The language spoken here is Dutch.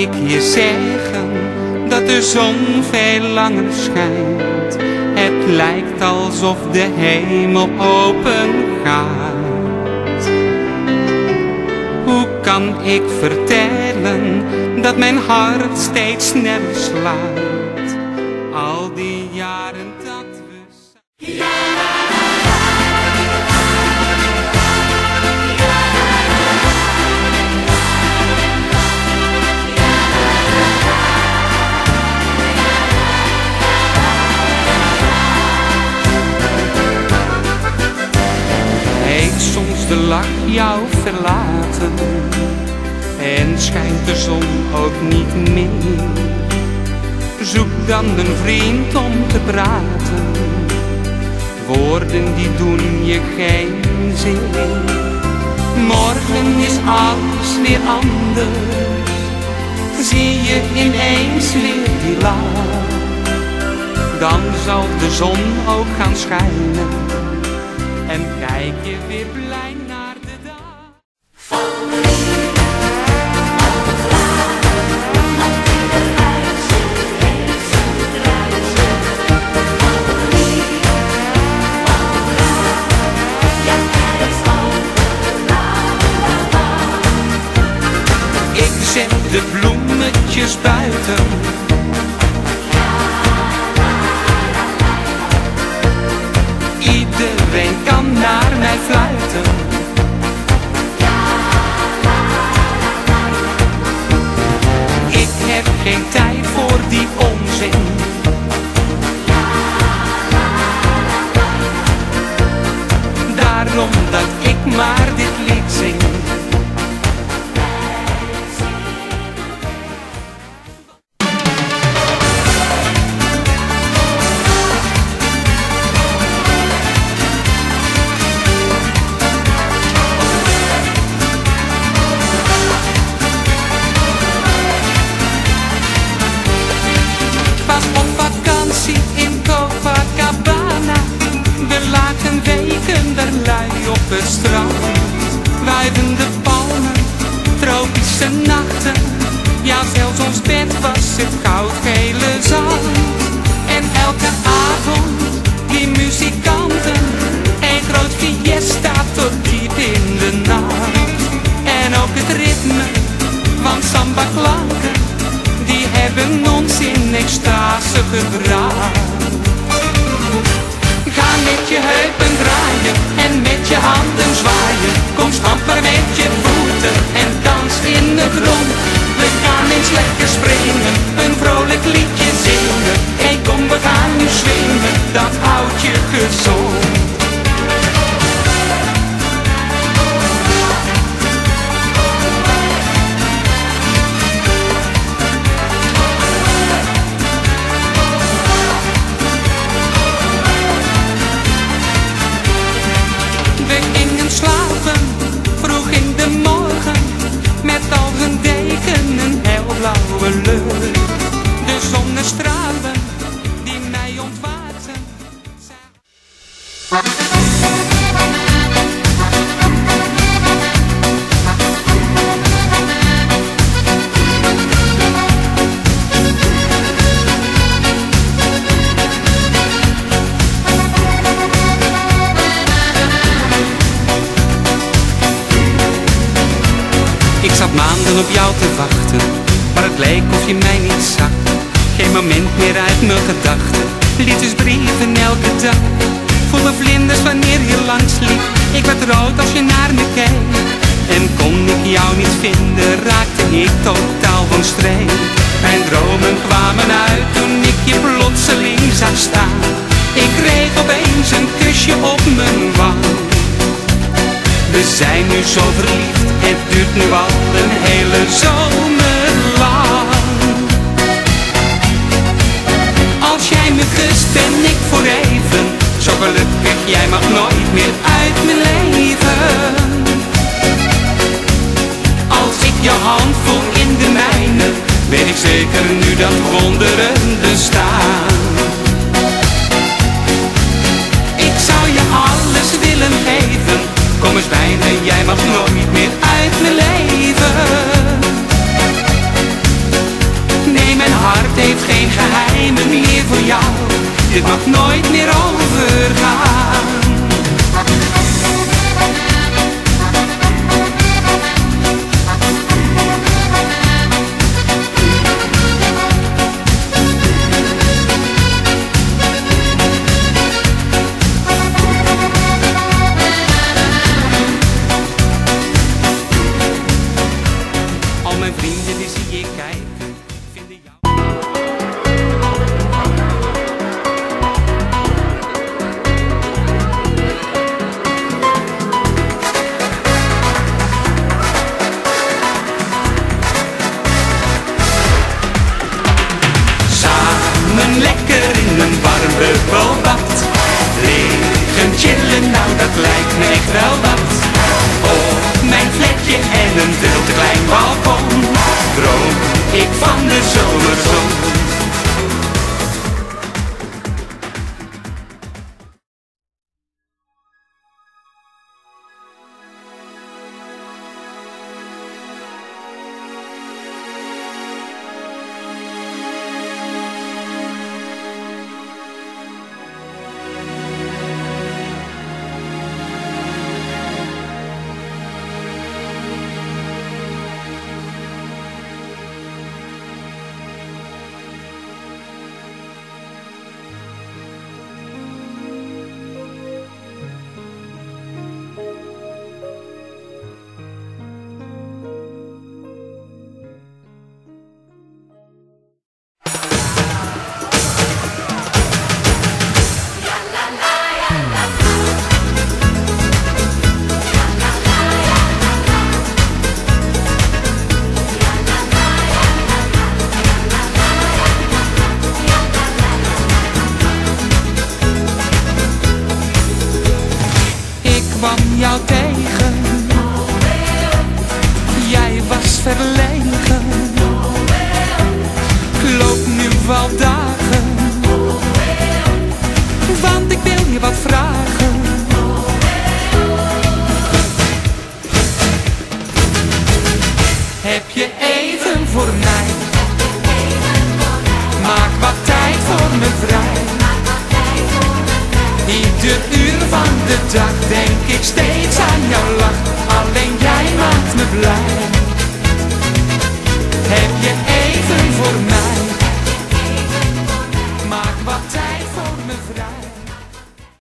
ik je zeggen dat de zon veel langer schijnt? Het lijkt alsof de hemel open gaat. Hoe kan ik vertellen dat mijn hart steeds sneller slaat? Al die jou verlaten en schijnt de zon ook niet meer? Zoek dan een vriend om te praten, woorden die doen je geen zin. Morgen is alles weer anders, zie je ineens weer die lach. Dan zal de zon ook gaan schijnen en kijk je weer blij buikjes ons bed was het goudgele zand. En elke avond die muzikanten. Een groot fiesta tot diep in de nacht. En ook het ritme van samba klanken die hebben ons in extase gebracht. Ga met je heupen draaien en met je handen zwaaien. Kom stampen met je voeten en dans in het rond. We gaan eens lekker springen, op jou te wachten, maar het leek of je mij niet zag. Geen moment meer uit mijn gedachten, liefdesbrieven elke dag. Voelde vlinders wanneer je langs liep, ik werd rood als je naar me keek. En kon ik jou niet vinden, raakte ik totaal van streek. Mijn dromen kwamen uit toen ik je plotseling zag staan. Ik kreeg opeens een We zijn nu zo verliefd, het duurt nu al een hele zomer lang. Als jij me kust, ben ik voor even zo gelukkig, jij mag nooit meer uit mijn leven. Als ik je hand voel in de mijne, weet ik zeker nu dat wonderen bestaan. Dit mag nooit meer overgaan. Van De uur van de dag denk ik steeds aan jouw lach. Alleen jij maakt me blij. Heb je even voor mij? Maak wat tijd.